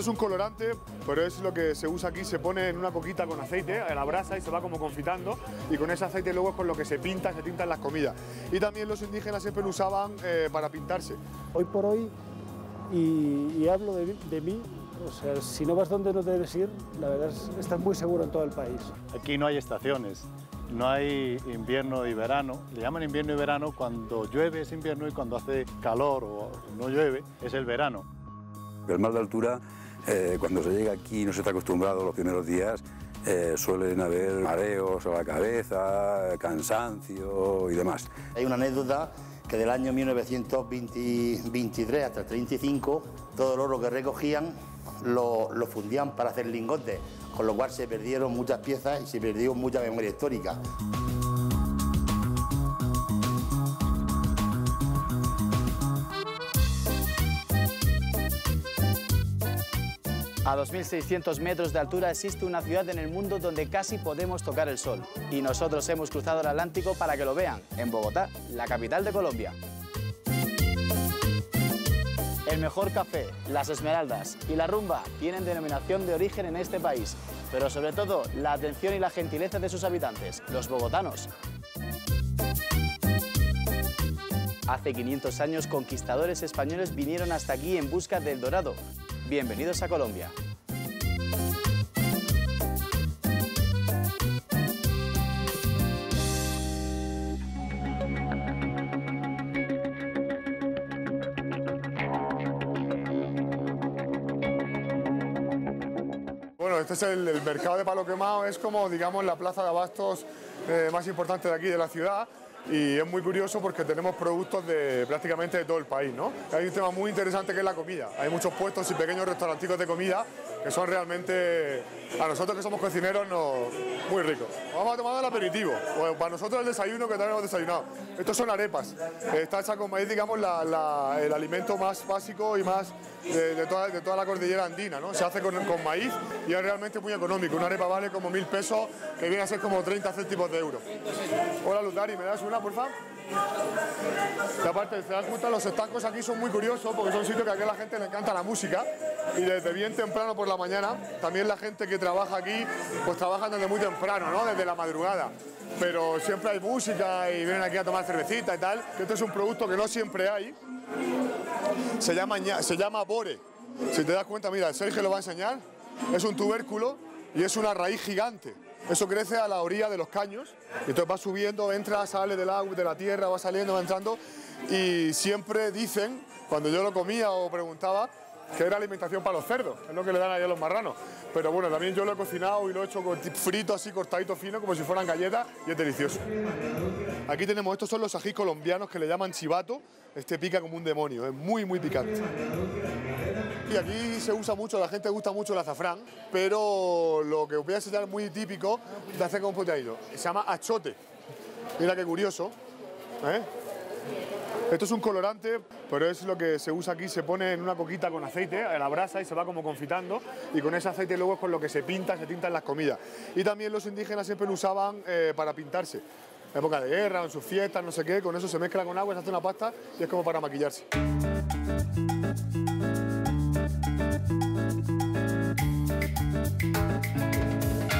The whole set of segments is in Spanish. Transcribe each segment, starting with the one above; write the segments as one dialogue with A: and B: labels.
A: Esto es un colorante, pero es lo que se usa aquí, se pone en una coquita con aceite a la brasa y se va como confitando y con ese aceite luego es con lo que se pinta, se tintan las comidas. Y también los indígenas siempre lo usaban eh, para pintarse.
B: Hoy por hoy, y, hablo de, mí, o sea, si no vas donde no debes ir, la verdad es que estás muy seguro en todo el país.
C: Aquí no hay estaciones, no hay invierno y verano. Le llaman invierno y verano cuando llueve es invierno y cuando hace calor o no llueve es el verano.
D: El mal de altura, eh, cuando se llega aquí no se está acostumbrado los primeros días, eh, suelen haber mareos a la cabeza, cansancio y demás.
E: Hay una anécdota que del año 1923 hasta el 35, todo el oro que recogían lo, lo fundían para hacer lingotes, con lo cual se perdieron muchas piezas y se perdió mucha memoria histórica.
F: A 2.600 metros de altura existe una ciudad en el mundo donde casi podemos tocar el sol. Y nosotros hemos cruzado el Atlántico para que lo vean, en Bogotá, la capital de Colombia. El mejor café, las esmeraldas y la rumba tienen denominación de origen en este país, pero sobre todo la atención y la gentileza de sus habitantes, los bogotanos. Hace 500 años conquistadores españoles vinieron hasta aquí en busca del dorado, Bienvenidos a Colombia.
A: Bueno, este es el, mercado de Palo Quemado, es como, digamos, la plaza de abastos eh, más importante de aquí de la ciudad y es muy curioso porque tenemos productos de prácticamente de todo el país, ¿no? Hay un tema muy interesante que es la comida. Hay muchos puestos y pequeños restauranticos de comida que son realmente, a nosotros que somos cocineros, muy ricos. Vamos a tomar el aperitivo, o para nosotros el desayuno que también hemos desayunado. Estos son arepas. Está hecha con maíz, digamos, el alimento más básico y más de, toda, la cordillera andina, ¿no? Se hace con, maíz y es realmente muy económico. Una arepa vale como mil pesos, que viene a ser como 30 céntimos de euro. Hola Lutari, ¿me das una, por favor? Y aparte, te das cuenta, los estancos aquí son muy curiosos porque son sitios que aquí a la gente le encanta la música y desde bien temprano por la mañana, también la gente que trabaja aquí, pues trabajan desde muy temprano, ¿no? Desde la madrugada pero siempre hay música y vienen aquí a tomar cervecita y tal. Este es un producto que no siempre hay, se llama, se llama bore. Si te das cuenta, mira, Sergio lo va a enseñar. Es un tubérculo y es una raíz gigante. Eso crece a la orilla de los caños. Y entonces va subiendo, entra, sale del agua, de la tierra, va saliendo, va entrando. Y siempre dicen, cuando yo lo comía o preguntaba, que era alimentación para los cerdos, es lo que le dan ahí a los marranos. Pero bueno, también yo lo he cocinado y lo he hecho frito así, cortadito fino, como si fueran galletas, y es delicioso. Aquí tenemos, estos son los ají colombianos que le llaman chivato, este pica como un demonio, es muy, muy picante. Y aquí se usa mucho, la gente gusta mucho el azafrán, pero lo que os voy a enseñar muy típico de hacer con un Se llama achote. Mira qué curioso. ¿eh? Esto es un colorante, pero es lo que se usa aquí, se pone en una coquita con aceite a la brasa y se va como confitando y con ese aceite luego es con lo que se pinta, se tintan las comidas. Y también los indígenas siempre lo usaban eh, para pintarse. En época de guerra, en sus fiestas, no sé qué, con eso se mezcla con agua, se hace una pasta y es como para maquillarse. Thank you.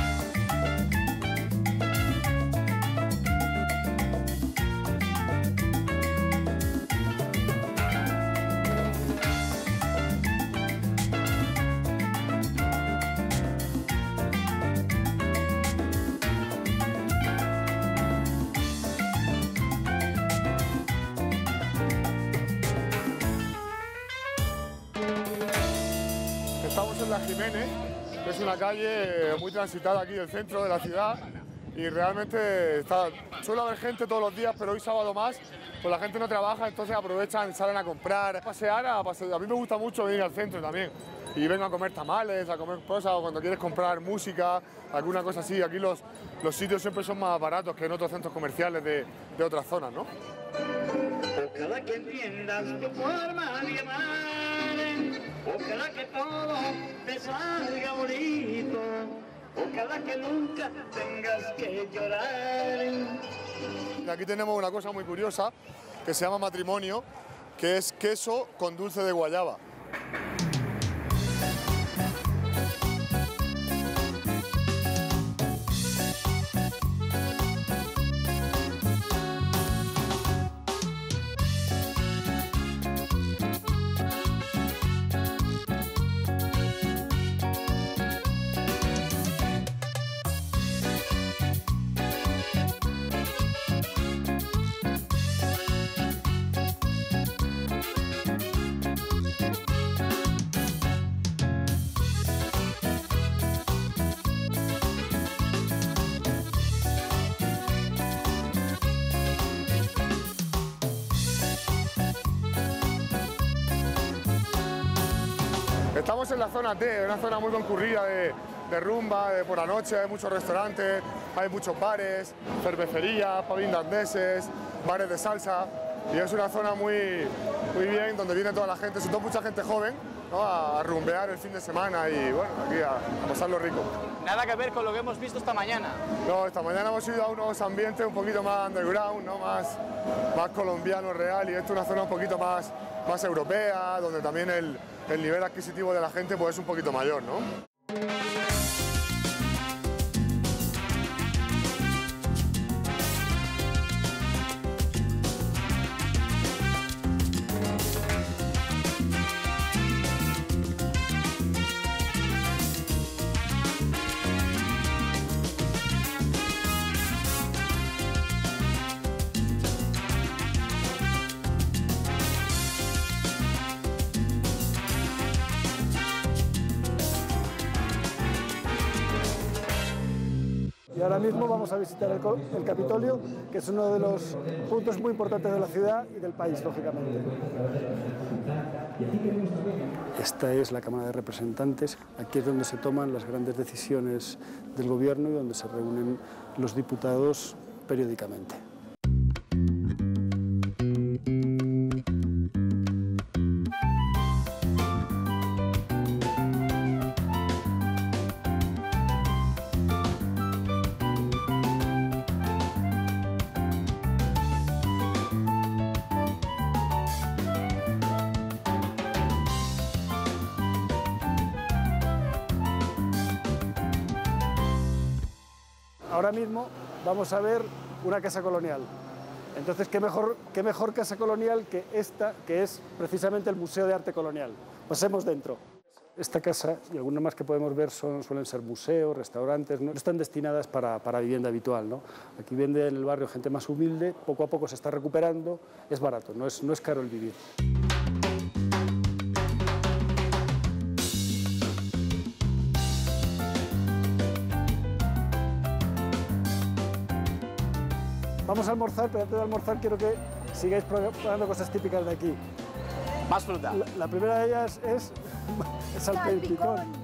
A: Es una calle muy transitada aquí del centro de la ciudad y realmente suele haber gente todos los días, pero hoy sábado más, pues la gente no trabaja, entonces aprovechan, salen a comprar, pasear, a pasear. A mí me gusta mucho venir al centro también y vengo a comer tamales, a comer cosas, o cuando quieres comprar música, alguna cosa así. Aquí los, los sitios siempre son más baratos que en otros centros comerciales de, de otras zonas, ¿no? Ojalá que todo te salga bonito. Ojalá que nunca tengas que llorar. Aquí tenemos una cosa muy curiosa que se llama matrimonio, que es queso con dulce de guayaba. Estamos en la zona T, una zona muy concurrida de, de rumba, de por la noche, hay muchos restaurantes, hay muchos bares, cervecerías, pabín dandeses, bares de salsa y es una zona muy, muy bien donde viene toda la gente, sobre todo mucha gente joven, ¿no? a, a rumbear el fin de semana y bueno, aquí a, a pasarlo rico.
F: Nada que ver con lo que hemos visto esta mañana.
A: No, esta mañana hemos ido a unos ambientes un poquito más underground, ¿no? más, más colombiano real y esto es una zona un poquito más, más europea, donde también el, el nivel adquisitivo de la gente pues, es un poquito mayor. ¿no?
B: Mismo vamos a visitar el, el Capitolio, que es uno de los puntos muy importantes de la ciudad y del país, lógicamente. Esta es la Cámara de Representantes. Aquí es donde se toman las grandes decisiones del Gobierno y donde se reúnen los diputados periódicamente. Vamos a ver una casa colonial. Entonces, ¿qué mejor, qué mejor casa colonial que esta, que es precisamente el Museo de Arte Colonial? Pasemos dentro. Esta casa y algunas más que podemos ver son, suelen ser museos, restaurantes, no están destinadas para, para vivienda habitual. ¿no? Aquí vende en el barrio gente más humilde, poco a poco se está recuperando, es barato, no es, no es caro el vivir. Vamos a almorzar, pero antes de almorzar quiero que sigáis probando cosas típicas de aquí.
F: Más fruta.
B: La, la primera de ellas es el salpicón.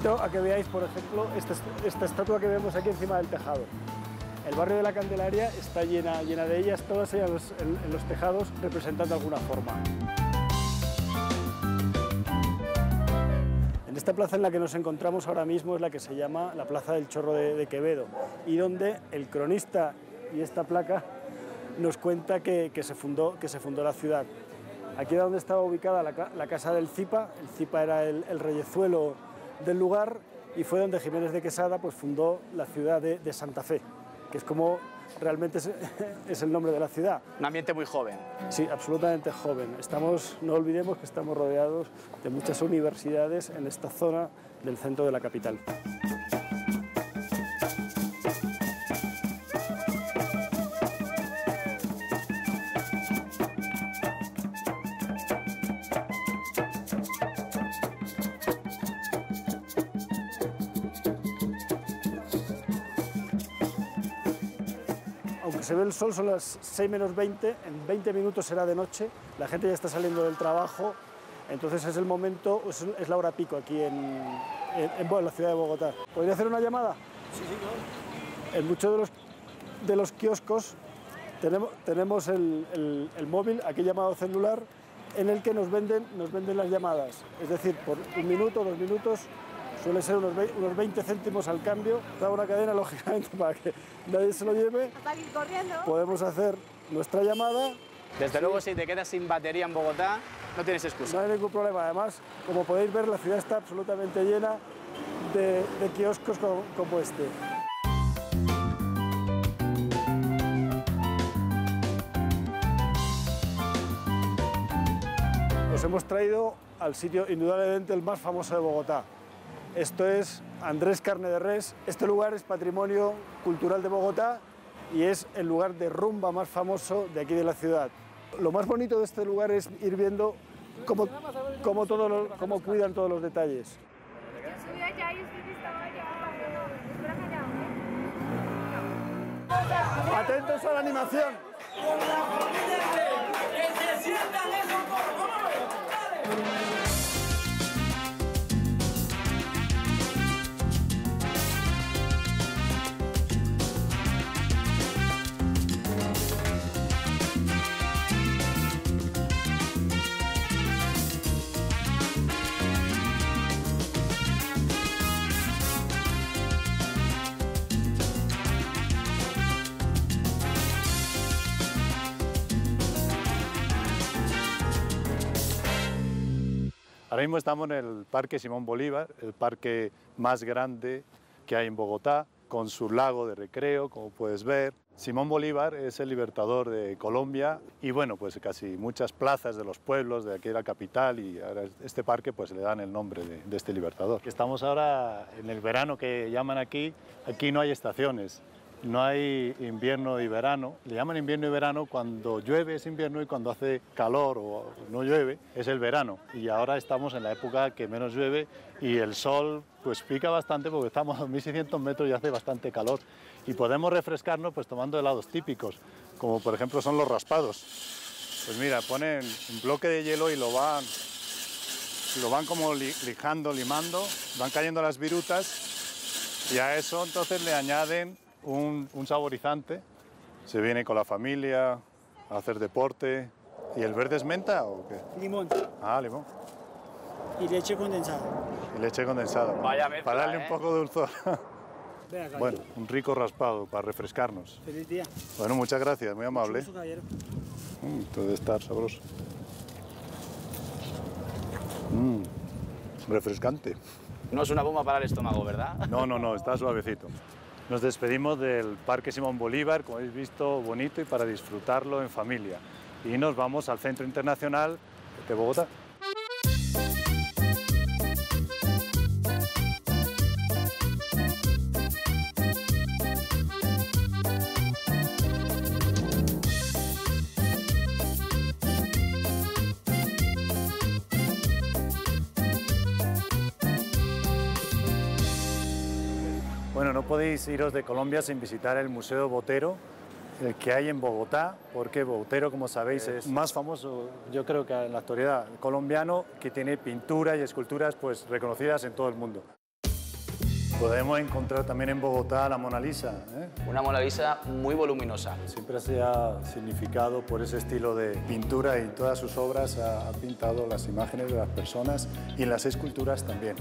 B: Invito a que veáis, por ejemplo, esta, esta estatua que vemos aquí encima del tejado. El barrio de la Candelaria está llena, llena de ellas, todas ellas en, en los tejados representando alguna forma. En esta plaza en la que nos encontramos ahora mismo es la que se llama la Plaza del Chorro de, de Quevedo y donde el cronista y esta placa nos cuenta que, que se, fundó, que se fundó la ciudad. Aquí era donde estaba ubicada la, la casa del Zipa, el Zipa era el, el reyezuelo del lugar y fue donde Jiménez de Quesada pues, fundó la ciudad de, de Santa Fe, que es como realmente es, es el nombre de la ciudad.
F: Un ambiente muy joven.
B: Sí, absolutamente joven. Estamos, no olvidemos que estamos rodeados de muchas universidades en esta zona del centro de la capital. Se ve el sol, son las 6 menos 20, en 20 minutos será de noche, la gente ya está saliendo del trabajo, entonces es el momento, es, la hora pico aquí en, en- la ciudad de Bogotá. ¿Podría hacer una llamada? Sí, sí, En muchos de los, de los kioscos tenemos, tenemos el, el- el móvil, aquí llamado celular, en el que nos venden, nos venden las llamadas. Es decir, por un minuto, dos minutos, suele ser unos, unos 20 céntimos al cambio. Da una cadena, lógicamente, para que nadie se lo lleve.
G: Para ir corriendo.
B: Podemos hacer nuestra llamada,
F: Desde luego, si te quedas sin batería en Bogotá, no tienes
B: no
F: excusa.
B: hay ningún problema. Además, como podéis ver, la ciudad está absolutamente llena de, de kioscos como, como este. Os hemos traído al sitio indudablemente el más famoso de Bogotá. Esto es Andrés Carne de Res. Este lugar es patrimonio cultural de Bogotá y es el lugar de rumba más famoso de aquí de la ciudad. Lo más bonito de este lugar es ir viendo cómo, cómo, cuidan todos los detalles.
G: subí allá y.
B: Atentos a la animación.
C: Ahora mismo estamos en el Parque Simón Bolívar, el parque más grande que hay en Bogotá, con su lago de recreo, como puedes ver. Simón Bolívar es el libertador de Colombia y bueno, pues casi muchas plazas de los pueblos de aquí de la capital y ahora este parque pues le dan el nombre de, de este libertador. Estamos ahora en el verano que llaman aquí, aquí no hay estaciones. No hay invierno y verano. Le llaman invierno y verano cuando llueve es invierno y cuando hace calor o no llueve es el verano. Y ahora estamos en la época que menos llueve y el sol pues pica bastante porque estamos a 1600 metros y hace bastante calor. Y podemos refrescarnos pues tomando helados típicos, como por ejemplo son los raspados. Pues mira, ponen un bloque de hielo y lo van, lo van como li- lijando, limando, van cayendo las virutas y a eso entonces le añaden un, un saborizante. Se viene con la familia a hacer deporte. ¿Y el verde es menta o qué?
H: limón
C: Ah, limón.
H: y leche condensada.
C: Y leche condensada.
F: Vaya mezcla,
C: Para darle
F: ¿eh?
C: un poco de dulzor. Bueno, un rico raspado para refrescarnos.
H: Feliz día.
C: Bueno, muchas gracias, muy amable.
H: Mucho gusto.
C: Mm, esto debe estar sabroso. Mm, refrescante.
F: No es una bomba para el estómago, ¿verdad?
C: No, no, no, está suavecito. Nos despedimos del Parque Simón Bolívar, como habéis visto, bonito y para disfrutarlo en familia. Y nos vamos al Centro Internacional de Bogotá. Iros de Colombia sin visitar el Museo Botero, el que hay en Bogotá, porque Botero, como sabéis, es más famoso, yo creo que en la actualidad colombiano, que tiene pintura y esculturas pues reconocidas en todo el mundo. Podemos encontrar también en Bogotá la Mona Lisa, ¿eh?
F: Una Mona Lisa muy voluminosa.
C: Siempre se ha significado por ese estilo de pintura y en todas sus obras ha, ha pintado las imágenes de las personas y en las esculturas también.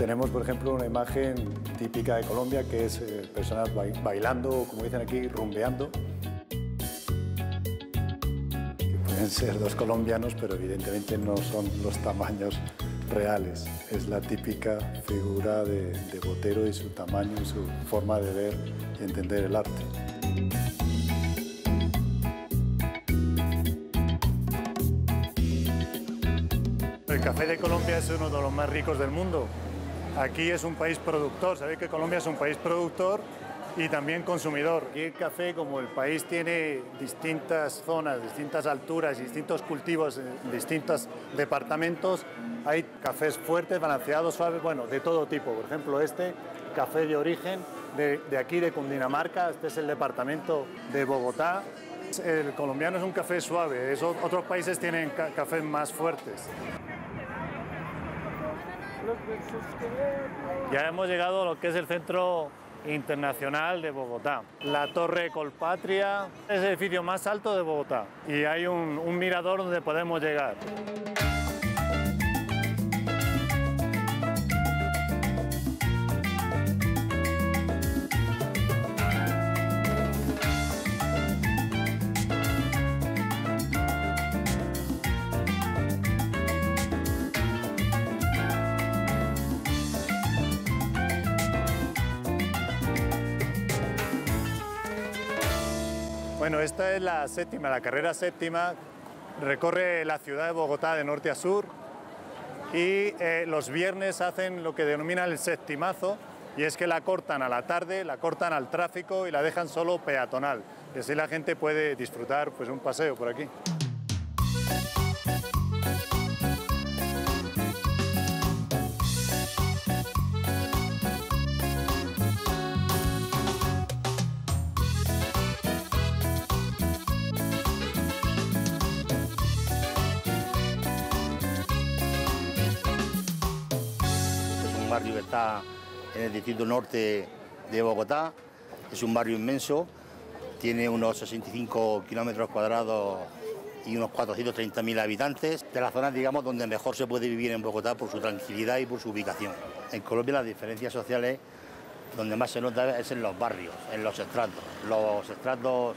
C: Tenemos, por ejemplo, una imagen típica de Colombia que es eh, personas bai- bailando, como dicen aquí, rumbeando. Pueden ser dos colombianos, pero evidentemente no son los tamaños reales. Es la típica figura de Botero y su tamaño y su forma de ver y entender el arte. El café de Colombia es uno de los más ricos del mundo. Aquí es un país productor, sabéis que Colombia es un país productor y también consumidor. Aquí el café, como el país tiene distintas zonas, distintas alturas y distintos cultivos en distintos departamentos, hay cafés fuertes, balanceados, suaves, bueno, de todo tipo. Por ejemplo, este café de origen de, aquí de Cundinamarca, este es el departamento de Bogotá. El colombiano es un café suave, otros países tienen ca- cafés más fuertes. Ya hemos llegado a lo que es el Centro Internacional de Bogotá. La Torre Colpatria es el edificio más alto de Bogotá y hay un, mirador donde podemos llegar. Bueno, esta es la séptima, la carrera séptima. Recorre la ciudad de Bogotá de norte a sur y eh, los viernes hacen lo que denominan el septimazo, y es que la cortan a la tarde, la cortan al tráfico y la dejan solo peatonal. Así la gente puede disfrutar pues, un paseo por aquí.
E: En el distrito norte de Bogotá, es un barrio inmenso, tiene unos 65 kilómetros cuadrados y unos 430.000 habitantes, de las zonas, digamos, donde mejor se puede vivir en Bogotá por su tranquilidad y por su ubicación. En Colombia las diferencias sociales, donde más se nota es en los barrios, en los estratos. Los estratos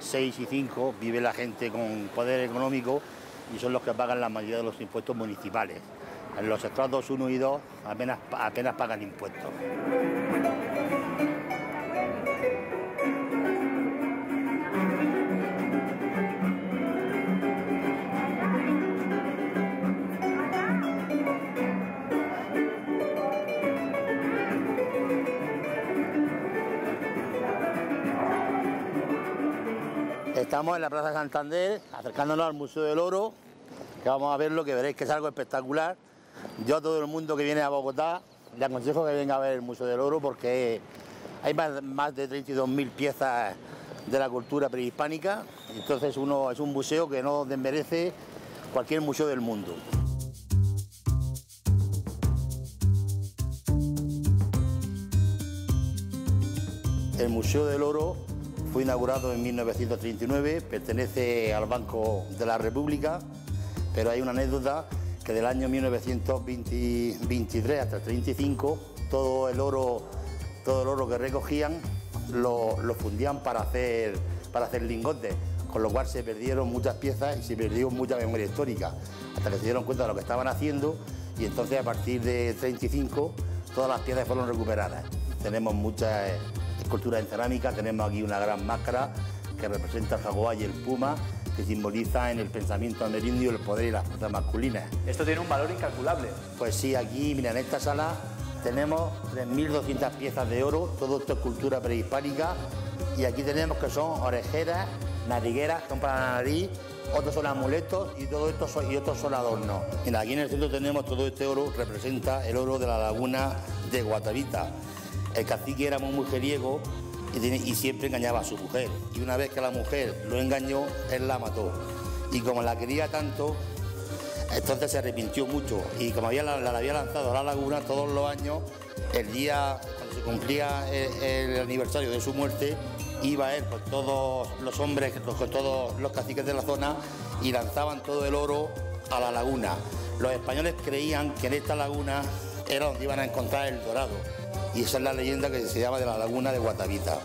E: 6 y 5 vive la gente con poder económico y son los que pagan la mayoría de los impuestos municipales. En los estratos 1 y 2 apenas, apenas pagan impuestos. Estamos en la Plaza Santander, acercándonos al Museo del Oro, que vamos a ver lo que veréis que es algo espectacular. Yo a todo el mundo que viene a Bogotá le aconsejo que venga a ver el Museo del Oro porque hay más, más de 32.000 piezas de la cultura prehispánica, entonces uno es un museo que no desmerece cualquier museo del mundo. El Museo del Oro fue inaugurado en 1939, pertenece al Banco de la República, pero hay una anécdota que del año 1923 hasta el 35 todo el oro, todo el oro que recogían lo, fundían para hacer, para hacer lingotes, con lo cual se perdieron muchas piezas y se perdió mucha memoria histórica, hasta que se dieron cuenta de lo que estaban haciendo y entonces a partir de 35 todas las piezas fueron recuperadas. Tenemos muchas esculturas en cerámica, tenemos aquí una gran máscara que representa el jaguar y el puma, que simboliza en el pensamiento amerindio el poder y las fuerzas masculinas.
F: Esto tiene un valor incalculable.
E: Pues sí, aquí, mira, en esta sala tenemos 3.200 piezas de oro, todo esto es cultura prehispánica, y aquí tenemos que son orejeras, narigueras, que son para la nariz, otros son amuletos y todo esto son, y otros son adornos. Mira, aquí en el centro tenemos todo este oro, representa el oro de la laguna de Guatavita. El cacique era muy mujeriego y, siempre engañaba a su mujer. Y una vez que la mujer lo engañó, él la mató. Y como la quería tanto, entonces se arrepintió mucho y como había, la, la había lanzado a la laguna todos los años, el día cuando se cumplía el, el aniversario de su muerte, iba él con todos los hombres, con todos los caciques de la zona y lanzaban todo el oro a la laguna. Los españoles creían que en esta laguna era donde iban a encontrar el dorado y esa es la leyenda que se llama de la laguna de Guatavita.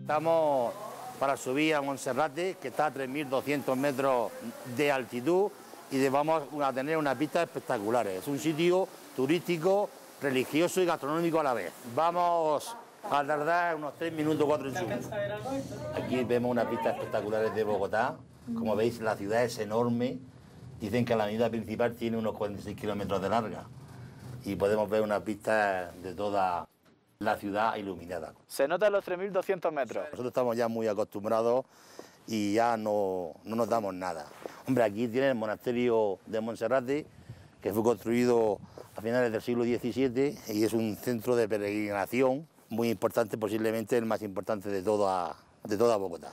E: Estamos para subir a Monserrate, que está a 3.200 metros de altitud y vamos a tener unas vistas espectaculares. Es un sitio turístico, religioso y gastronómico a la vez. Vamos a tardar unos 3 minutos, 4 en subir. Aquí vemos unas vistas espectaculares de Bogotá. Como veis, la ciudad es enorme. Dicen que la avenida principal tiene unos 46 kilómetros de larga. Y podemos ver unas vistas de toda la ciudad iluminada.
F: Se notan los 3.200 metros.
E: Nosotros estamos ya muy acostumbrados y ya no, no nos damos nada. Hombre, aquí tiene el monasterio de Monserrate, que fue construido a finales del siglo XVII y es un centro de peregrinación muy importante, posiblemente el más importante de toda, de toda Bogotá.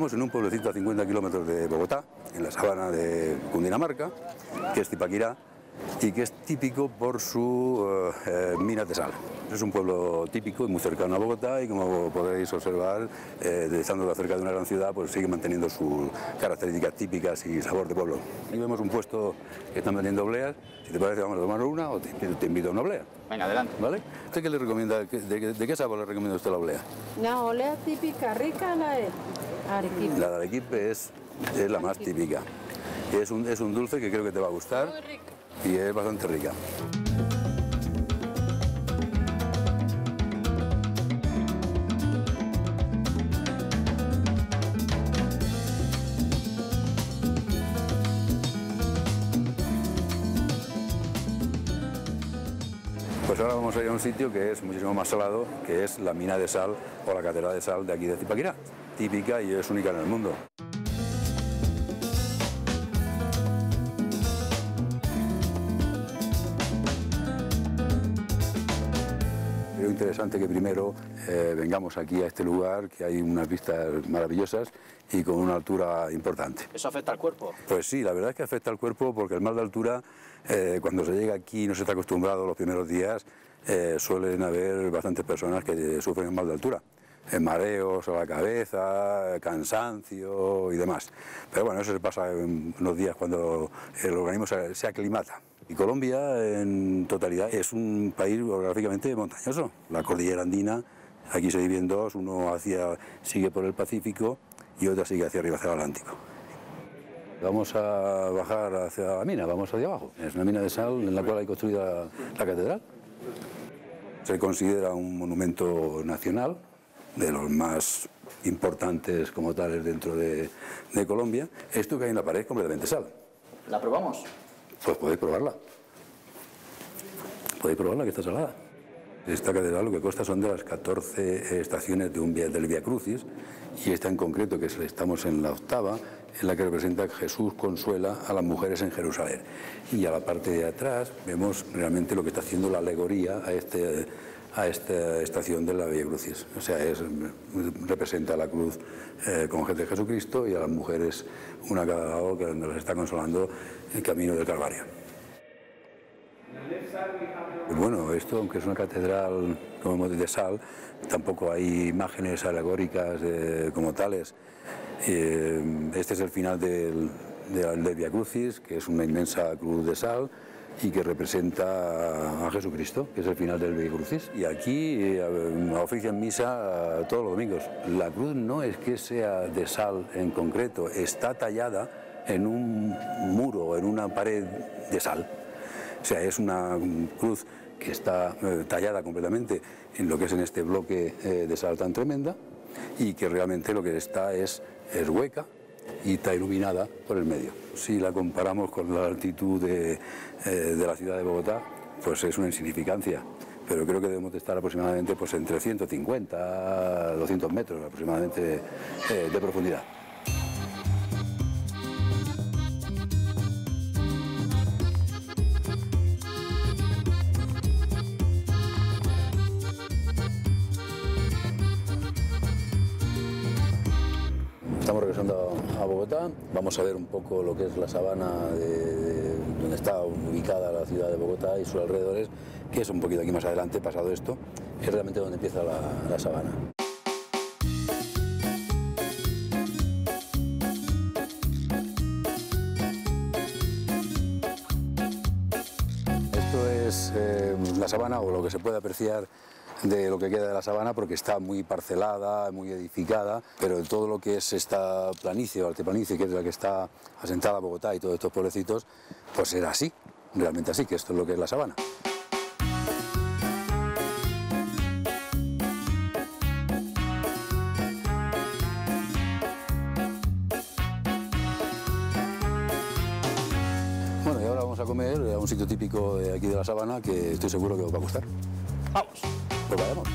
D: Estamos en un pueblecito a 50 kilómetros de Bogotá, en la sabana de Cundinamarca, que es Zipaquirá, y que es típico por su eh, eh, mina de sal. Es un pueblo típico y muy cercano a Bogotá y como podéis observar, eh, estando cerca de una gran ciudad, pues sigue manteniendo sus características típicas y sabor de pueblo. Aquí vemos un puesto que están vendiendo obleas. Si te parece, vamos a tomar una o te, te invito a una oblea.
F: Venga, adelante.
D: ¿Vale? ¿Usted qué le recomienda? ¿De, de, de qué sabor le recomienda usted la oblea?
I: La olea típica rica la de
D: La de Arequipe es, es la más típica. Es un, es un dulce que creo que te va a gustar
I: Muy rica.
D: y es bastante rica. Pues ahora vamos a ir a un sitio que es muchísimo más salado, que es la mina de sal o la catedral de sal de aquí de Zipaquirá, típica y es única en el mundo. Creo interesante que primero eh, vengamos aquí a este lugar, que hay unas vistas maravillosas y con una altura importante.
F: ¿Eso afecta al cuerpo?
D: Pues sí, la verdad es que afecta al cuerpo porque el mal de altura, eh, cuando se llega aquí y no se está acostumbrado los primeros días, eh, suelen haber bastantes personas que sufren mal de altura. Mareos a la cabeza, cansancio y demás. Pero bueno, eso se pasa en unos días cuando el organismo se, aclimata. Y Colombia, en totalidad, es un país geográficamente montañoso. La cordillera andina, aquí se divide dos, uno hacia, sigue por el Pacífico y otra sigue hacia arriba, hacia el Atlántico. Vamos a bajar hacia la mina, vamos hacia abajo. Es una mina de sal en la cual hay construida la catedral. Se considera un monumento nacional, de los más importantes como tales dentro de, de Colombia. Esto que hay en la pared es completamente sal.
F: ¿La probamos?
D: Pues podéis probarla. Podéis probarla, que está salada. Esta catedral lo que consta son de las 14 estaciones de un via, del Via Crucis y esta en concreto, que es- estamos en la octava, en la que representa Jesús consuela a las mujeres en Jerusalén. Y a la parte de atrás vemos realmente lo que está haciendo la alegoría a, este, a esta estación de la Via Crucis. O sea, es, representa a la cruz eh, con gente de Jesucristo y a las mujeres una cada lado que nos está consolando el camino del Calvario. Bueno, esto, aunque es una catedral como de sal, tampoco hay imágenes alegóricas eh, como tales. Eh, este es el final del, del, del Via Crucis, que es una inmensa cruz de sal y que representa a Jesucristo, que es el final del Via Crucis. Y aquí eh, ofician misa eh, todos los domingos. La cruz no es que sea de sal en concreto, está tallada en un muro, en una pared de sal. O sea, es una cruz que está eh, tallada completamente en lo que es en este bloque de sal tan tremenda y que realmente lo que está es, es hueca y está iluminada por el medio. Si la comparamos con la altitud de, eh, de la ciudad de Bogotá, pues es una insignificancia. Pero creo que debemos de estar aproximadamente pues, entre 150 200 metros aproximadamente eh, de profundidad. Ver un poco lo que es la sabana de, de donde está ubicada la ciudad de Bogotá y sus alrededores, que es un poquito aquí más adelante, pasado esto, es realmente donde empieza la, la sabana. Esto es eh, la sabana o lo que se puede apreciar de lo que queda de la sabana porque está muy parcelada, muy edificada, pero todo lo que es esta planicie o altiplanicie, que es la que está asentada Bogotá y todos estos pueblecitos, pues era así, realmente así, que esto es lo que es la sabana. Bueno, y ahora vamos a comer a un sitio típico de aquí de la sabana que estoy seguro que os va a gustar.
F: Vamos.
D: Pues vayamos.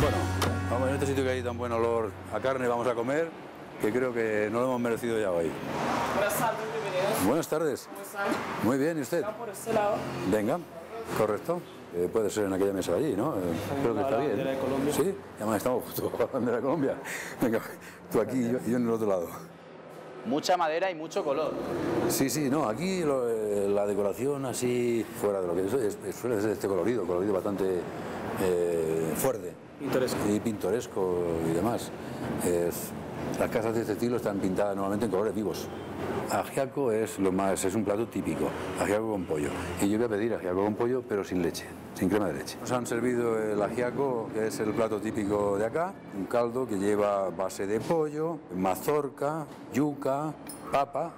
D: Bueno, vamos en este sitio que hay tan buen olor a carne, vamos a comer, que creo que no lo hemos merecido ya hoy.
J: Buenas tardes, bienvenidos.
D: Buenas tardes.
J: ¿Cómo están?
D: Muy bien, ¿y usted?
J: Por este lado.
D: Venga, correcto. Eh, puede ser en aquella mesa de allí, ¿no? Eh, creo que está bien.
B: de Colombia.
D: Sí, además estamos justo con la bandera de Colombia. Venga, tú aquí y yo, y yo en el otro lado.
F: Mucha madera y mucho color.
D: Sí, sí, no, aquí lo- eh, la decoración así fuera de lo que es, es- es- suele ser este colorido, colorido bastante eh, fuerte.
B: Pintoresco.
D: Y pintoresco y demás. Es- las casas de este estilo están pintadas normalmente en colores vivos. Ajiaco es lo más, es un plato típico, ajiaco con pollo. Y yo voy a pedir ajiaco con pollo, pero sin leche, sin crema de leche. Nos han servido el ajiaco, que es el plato típico de acá, un caldo que lleva base de pollo, mazorca, yuca, papa